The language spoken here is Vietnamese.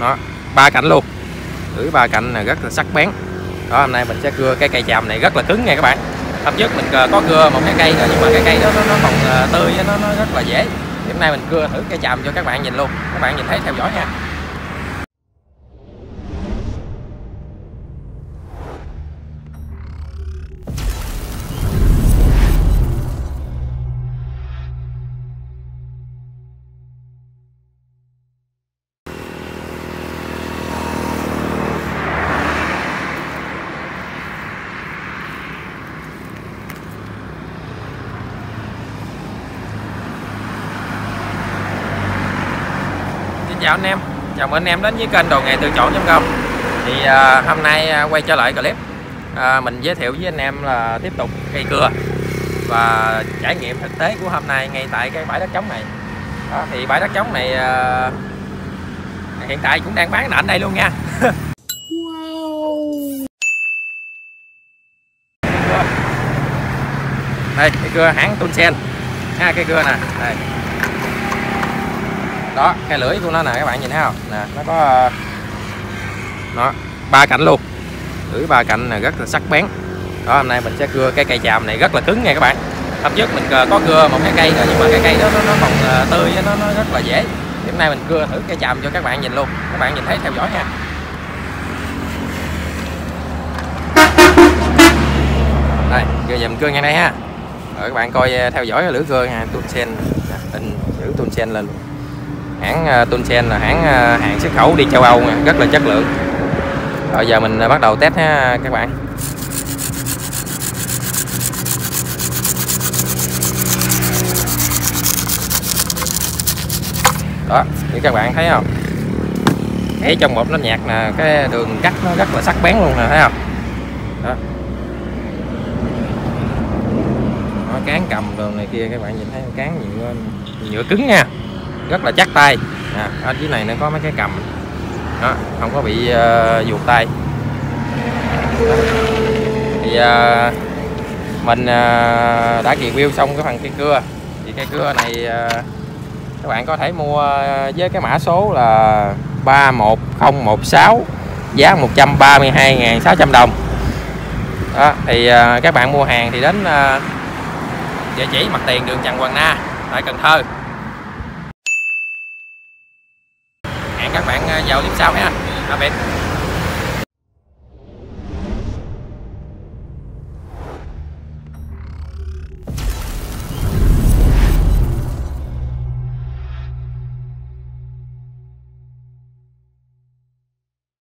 đó ba cạnh luôn. Lưỡi ba cạnh là rất là sắc bén. Đó hôm nay mình sẽ cưa cái cây chàm này rất là cứng nha các bạn. Hôm trước mình ờ, có cưa một cái cây rồi nhưng mà cái cây đó nó, nó còn ờ, tươi nó, nó rất là dễ. Hôm nay mình cưa thử cây chàm cho các bạn nhìn luôn. Các bạn nhìn thấy theo dõi nha. Chào anh em. Chào mừng anh em đến với kênh đồ nghề tự chọn.com thì à, hôm nay à, quay trở lại clip. À, mình giới thiệu với anh em là tiếp tục cây cưa và trải nghiệm thực tế của hôm nay ngay tại cái bãi đất trống này. Đó, thì bãi đất trống này à, hiện tại cũng đang bán nền đây luôn nha. Đây cây cưa hãng Tunsen ha cây cưa nè. Đây đó cái lưỡi của nó nè các bạn nhìn thấy không? Nè nó có ờ, nó ba cạnh luôn. Lưỡi ba cạnh là rất là sắc bén. Đó hôm nay mình sẽ cưa cái cây chàm này rất là cứng nha các bạn. Hôm trước mình có cưa một cái cây rồi nhưng mà cái cây đó nó, nó còn ờ, tươi nó, nó rất là dễ. Thì hôm nay mình cưa thử cây chàm cho các bạn nhìn luôn. Các bạn nhìn thấy theo dõi nha đây giờ giờ cưa ngang đây ha. Rồi các bạn coi ờ, theo dõi lưỡi cưa nha Tunsen à, in giữ tuôn sen lên. luôn hãng à, uh, Tunsen là hãng uh, hàng xuất khẩu đi châu Âu nha, rất là chất lượng. Rồi giờ mình uh, bắt đầu test ha các bạn. Đó như các bạn thấy không? Thấy trong một nó nhạt nè cái đường cắt nó rất là sắc bén luôn nè thấy không? Đó. Nó cán cầm đường này kia các bạn nhìn thấy cán nhựa nhựa cứng nha rất là chắc tay. À, ở dưới này nó có mấy cái cầm. Đó, không có bị uh, vuột tay. Đó. thì uh, mình uh, đã review xong cái phần cây cưa. Thì cây cưa này uh, các bạn có thể mua với cái mã số là 31016 giá 132.600 đồng. Đó, thì uh, các bạn mua hàng thì đến uh, địa chỉ mặt tiền đường Trần Hoàng Na tại Cần Thơ các bạn ờ, vào clip sau nha tạm biệt.